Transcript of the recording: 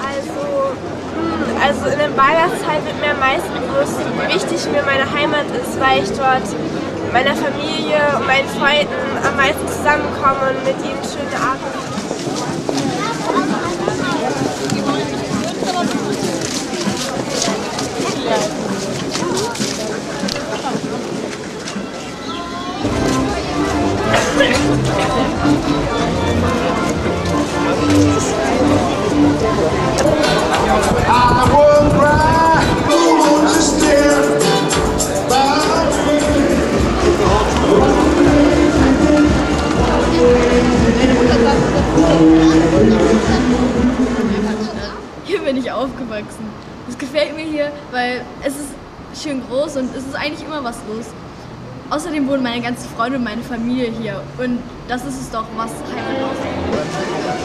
Also, hm, also in der Weihnachtszeit wird mir am meisten bewusst, wie wichtig mir meine Heimat ist, weil ich dort mit meiner Familie und meinen Freunden am meisten zusammenkomme und mit ihnen schöne Abende. Hier bin ich aufgewachsen. Es gefällt mir hier, weil es ist schön groß und es ist eigentlich immer was los. Außerdem wohnen meine ganzen Freunde und meine Familie hier und das ist es doch, was Heimat ausmacht.